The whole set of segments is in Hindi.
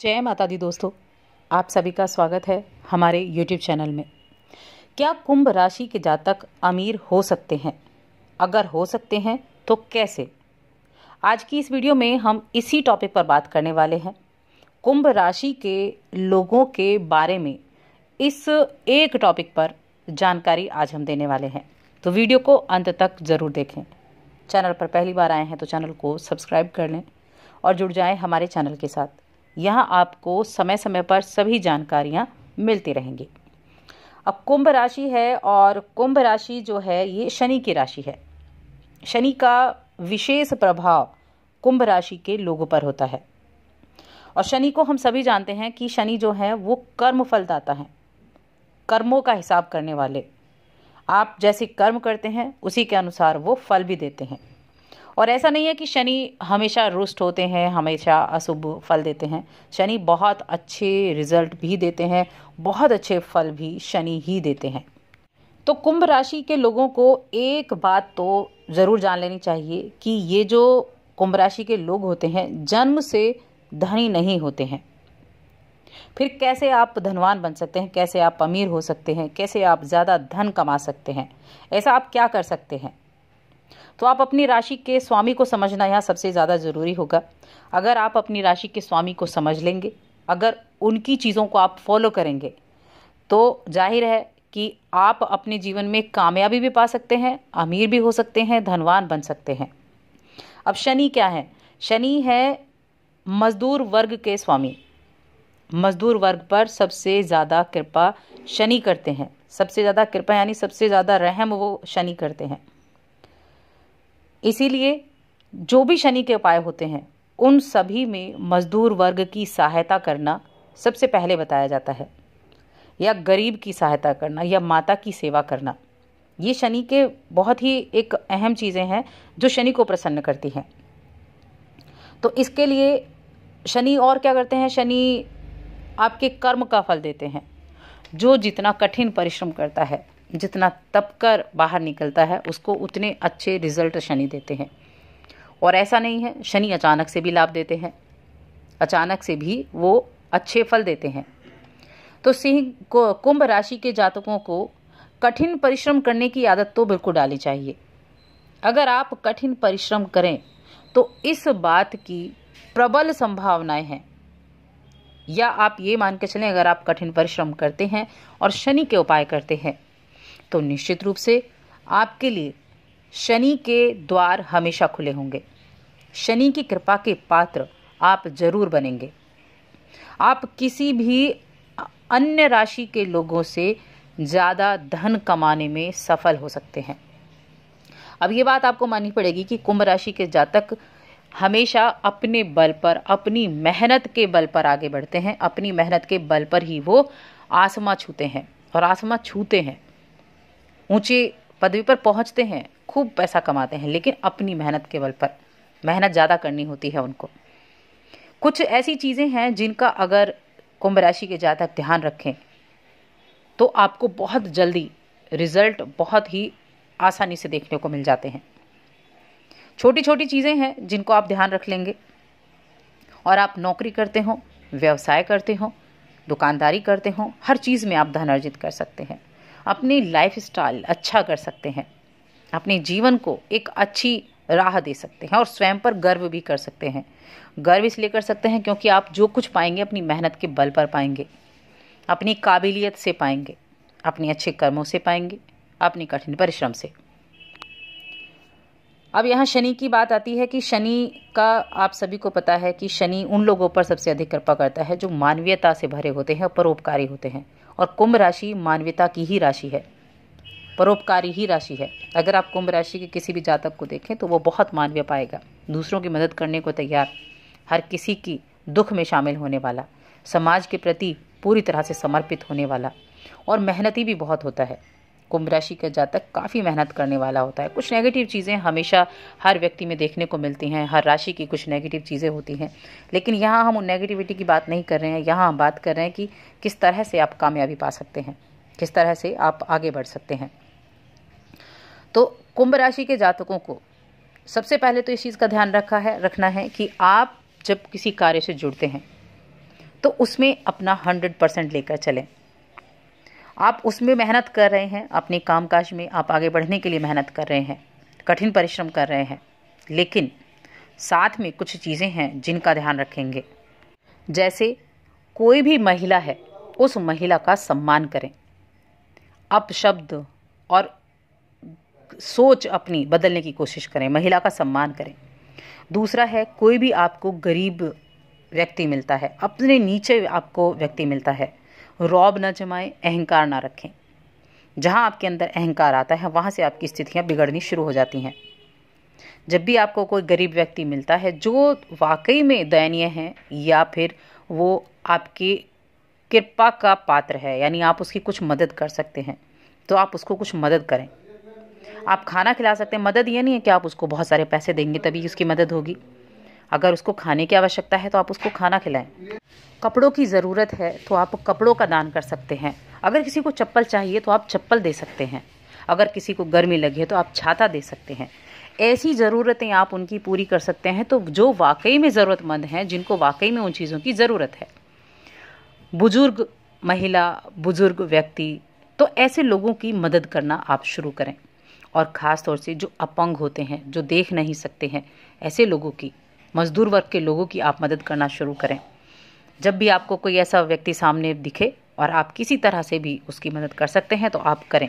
जय माता दी दोस्तों, आप सभी का स्वागत है हमारे YouTube चैनल में। क्या कुंभ राशि के जातक अमीर हो सकते हैं? अगर हो सकते हैं तो कैसे? आज की इस वीडियो में हम इसी टॉपिक पर बात करने वाले हैं। कुंभ राशि के लोगों के बारे में इस एक टॉपिक पर जानकारी आज हम देने वाले हैं। तो वीडियो को अंत तक ज़रूर देखें। चैनल पर पहली बार आए हैं तो चैनल को सब्सक्राइब कर लें और जुड़ जाएँ हमारे चैनल के साथ। यहाँ आपको समय समय पर सभी जानकारियाँ मिलती रहेंगी। अब कुंभ राशि है और कुंभ राशि जो है, ये शनि की राशि है। शनि का विशेष प्रभाव कुंभ राशि के लोगों पर होता है। और शनि को हम सभी जानते हैं कि शनि जो है, वो कर्म फलदाता है। कर्मों का हिसाब करने वाले। आप जैसे कर्म करते हैं, उसी के अनुसार वो फल भी देते हैं। और ऐसा नहीं है कि शनि हमेशा रुष्ट होते हैं, हमेशा अशुभ फल देते हैं। शनि बहुत अच्छे रिज़ल्ट भी देते हैं, बहुत अच्छे फल भी शनि ही देते हैं। तो कुंभ राशि के लोगों को एक बात तो ज़रूर जान लेनी चाहिए कि ये जो कुंभ राशि के लोग होते हैं, जन्म से धनी नहीं होते हैं। फिर कैसे आप धनवान बन सकते हैं, कैसे आप अमीर हो सकते हैं, कैसे आप ज़्यादा धन कमा सकते हैं, ऐसा आप क्या कर सकते हैं? तो आप अपनी राशि के स्वामी को समझना यहाँ सबसे ज़्यादा ज़रूरी होगा। अगर आप अपनी राशि के स्वामी को समझ लेंगे, अगर उनकी चीज़ों को आप फॉलो करेंगे तो ज़ाहिर है कि आप अपने जीवन में कामयाबी भी पा सकते हैं, अमीर भी हो सकते हैं, धनवान बन सकते हैं। अब शनि क्या है? शनि है मजदूर वर्ग के स्वामी। मजदूर वर्ग पर सबसे ज़्यादा कृपा शनि करते हैं। सबसे ज़्यादा कृपा यानी सबसे ज़्यादा रहम वो शनि करते हैं। इसीलिए जो भी शनि के उपाय होते हैं, उन सभी में मजदूर वर्ग की सहायता करना सबसे पहले बताया जाता है। या गरीब की सहायता करना, या माता की सेवा करना। ये शनि के बहुत ही एक अहम चीज़ें हैं जो शनि को प्रसन्न करती हैं। तो इसके लिए शनि और क्या करते हैं? शनि आपके कर्म का फल देते हैं, जो जितना कठिन परिश्रम करता है। जितना तप कर बाहर निकलता है, उसको उतने अच्छे रिज़ल्ट शनि देते हैं। और ऐसा नहीं है, शनि अचानक से भी लाभ देते हैं, अचानक से भी वो अच्छे फल देते हैं। तो सिंह को, कुंभ राशि के जातकों को कठिन परिश्रम करने की आदत तो बिल्कुल डाली चाहिए। अगर आप कठिन परिश्रम करें तो इस बात की प्रबल संभावनाएँ हैं। या आप ये मान के चलें, अगर आप कठिन परिश्रम करते हैं और शनि के उपाय करते हैं तो निश्चित रूप से आपके लिए शनि के द्वार हमेशा खुले होंगे। शनि की कृपा के पात्र आप ज़रूर बनेंगे। आप किसी भी अन्य राशि के लोगों से ज़्यादा धन कमाने में सफल हो सकते हैं। अब ये बात आपको माननी पड़ेगी कि कुंभ राशि के जातक हमेशा अपने बल पर, अपनी मेहनत के बल पर आगे बढ़ते हैं। अपनी मेहनत के बल पर ही वो आसमां छूते हैं और आसमां छूते हैं। ऊँची पदवी पर पहुँचते हैं, खूब पैसा कमाते हैं, लेकिन अपनी मेहनत के बल पर। मेहनत ज़्यादा करनी होती है उनको। कुछ ऐसी चीज़ें हैं जिनका अगर कुंभ राशि के जातक ध्यान रखें तो आपको बहुत जल्दी रिज़ल्ट बहुत ही आसानी से देखने को मिल जाते हैं। छोटी छोटी चीज़ें हैं जिनको आप ध्यान रख लेंगे। और आप नौकरी करते हो, व्यवसाय करते हो, दुकानदारी करते हो, हर चीज़ में आप धन अर्जित कर सकते हैं। अपनी लाइफ स्टाइल अच्छा कर सकते हैं। अपने जीवन को एक अच्छी राह दे सकते हैं और स्वयं पर गर्व भी कर सकते हैं। गर्व इसलिए कर सकते हैं क्योंकि आप जो कुछ पाएँगे अपनी मेहनत के बल पर पाएँगे, अपनी काबिलियत से पाएँगे, अपने अच्छे कर्मों से पाएँगे, अपनी कठिन परिश्रम से। अब यहाँ शनि की बात आती है कि शनि का आप सभी को पता है कि शनि उन लोगों पर सबसे अधिक कृपा करता है जो मानवीयता से भरे होते हैं परोपकारी होते हैं। और कुंभ राशि मानवता की ही राशि है। परोपकारी ही राशि है। अगर आप कुंभ राशि के किसी भी जातक को देखें तो वो बहुत मानवीय पाएगा। दूसरों की मदद करने को तैयार। हर किसी की दुख में शामिल होने वाला। समाज के प्रति पूरी तरह से समर्पित होने वाला। और मेहनती भी बहुत होता है। कुंभ राशि का जातक काफ़ी मेहनत करने वाला होता है। कुछ नेगेटिव चीज़ें हमेशा हर व्यक्ति में देखने को मिलती हैं, हर राशि की कुछ नेगेटिव चीज़ें होती हैं। लेकिन यहाँ हम उन नेगेटिविटी की बात नहीं कर रहे हैं, यहाँ हम बात कर रहे हैं कि किस तरह से आप कामयाबी पा सकते हैं, किस तरह से आप आगे बढ़ सकते हैं। तो कुंभ राशि के जातकों को सबसे पहले तो इस चीज़ का ध्यान रखा है, रखना है कि आप जब किसी कार्य से जुड़ते हैं तो उसमें अपना हंड्रेड परसेंट लेकर चलें। आप उसमें मेहनत कर रहे हैं, अपने कामकाज में आप आगे बढ़ने के लिए मेहनत कर रहे हैं, कठिन परिश्रम कर रहे हैं, लेकिन साथ में कुछ चीज़ें हैं जिनका ध्यान रखेंगे। जैसे कोई भी महिला है, उस महिला का सम्मान करें। अपशब्द और सोच अपनी बदलने की कोशिश करें, महिला का सम्मान करें। दूसरा है, कोई भी आपको गरीब व्यक्ति मिलता है, अपने नीचे आपको व्यक्ति मिलता है रौब न जमाएँ, अहंकार ना रखें। जहाँ आपके अंदर अहंकार आता है, वहाँ से आपकी स्थितियाँ बिगड़नी शुरू हो जाती हैं। जब भी आपको कोई गरीब व्यक्ति मिलता है, जो वाकई में दयनीय है, या फिर वो आपकी कृपा का पात्र है, यानी आप उसकी कुछ मदद कर सकते हैं तो आप उसको कुछ मदद करें। आप खाना खिला सकते हैं, मदद ये नहीं है कि आप उसको बहुत सारे पैसे देंगे, तभी उसकी मदद होगी। अगर उसको खाने की आवश्यकता है तो आप उसको खाना खिलाएँ। कपड़ों की ज़रूरत है तो आप कपड़ों का दान कर सकते हैं। अगर किसी को चप्पल चाहिए तो आप चप्पल दे सकते हैं। अगर किसी को गर्मी लगी है तो आप छाता दे सकते हैं। ऐसी ज़रूरतें आप उनकी पूरी कर सकते हैं। तो जो वाकई में ज़रूरतमंद हैं, जिनको वाकई में उन चीज़ों की ज़रूरत है। बुज़ुर्ग महिला, बुज़ुर्ग व्यक्ति तो ऐसे लोगों की मदद करना आप शुरू करें। और ख़ास तौर से जो अपंग होते हैं, जो देख नहीं सकते हैं, ऐसे लोगों की। मजदूर वर्ग के लोगों की आप मदद करना शुरू करें। जब भी आपको कोई ऐसा व्यक्ति सामने दिखे और आप किसी तरह से भी उसकी मदद कर सकते हैं तो आप करें।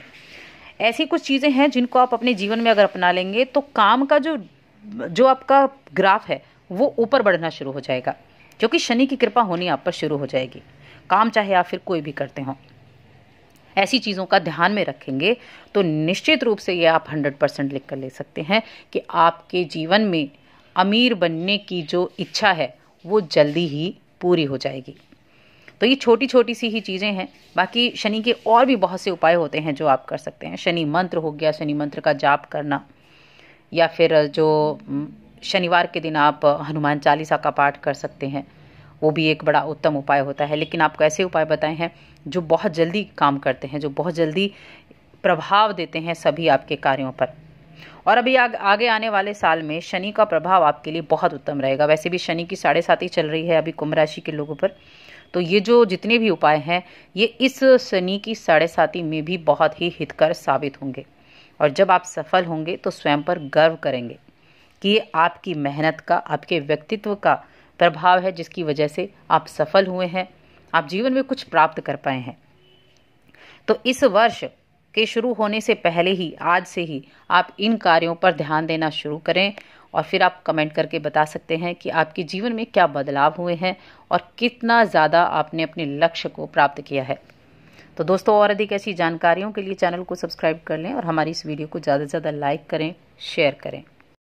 ऐसी कुछ चीज़ें हैं जिनको आप अपने जीवन में अगर अपना लेंगे तो काम का जो जो आपका ग्राफ है, वो ऊपर बढ़ना शुरू हो जाएगा, क्योंकि शनि की कृपा होनी आप पर शुरू हो जाएगी। काम चाहे आप फिर कोई भी करते हों। ऐसी चीज़ों का ध्यान में रखेंगे तो निश्चित रूप से ये आप हंड्रेड परसेंट लिख कर ले सकते हैं कि आपके जीवन में अमीर बनने की जो इच्छा है, वो जल्दी ही पूरी हो जाएगी। तो ये छोटी छोटी सी ही चीज़ें हैं। बाकी शनि के और भी बहुत से उपाय होते हैं जो आप कर सकते हैं। शनि मंत्र हो गया, शनि मंत्र का जाप करना, या फिर जो शनिवार के दिन आप हनुमान चालीसा का पाठ कर सकते हैं, वो भी एक बड़ा उत्तम उपाय होता है। लेकिन आपको ऐसे उपाय बताए हैं जो बहुत जल्दी काम करते हैं, जो बहुत जल्दी प्रभाव देते हैं सभी आपके कार्यों पर। और अभी आग, आगे आने वाले साल में शनि का प्रभाव आपके लिए बहुत उत्तम रहेगा। वैसे भी शनि की साढ़े सात ही चल रही है अभी कुंभ राशि के लोगों पर। तो ये जो जितने भी उपाय हैं ये इस शनि की साढ़े साती में भी बहुत ही हितकर साबित होंगे। और जब आप सफल होंगे तो स्वयं पर गर्व करेंगे कि ये आपकी मेहनत का आपके व्यक्तित्व का प्रभाव है जिसकी वजह से आप सफल हुए हैं आप जीवन में कुछ प्राप्त कर पाए हैं। तो इस वर्ष के शुरू होने से पहले ही, आज से ही आप इन कार्यों पर ध्यान देना शुरू करें और फिर आप कमेंट करके बता सकते हैं कि आपके जीवन में क्या बदलाव हुए हैं और कितना ज़्यादा आपने अपने लक्ष्य को प्राप्त किया है। तो दोस्तों, और अधिक ऐसी जानकारियों के लिए चैनल को सब्सक्राइब कर लें और हमारी इस वीडियो को ज़्यादा से ज़्यादा लाइक करें, शेयर करें।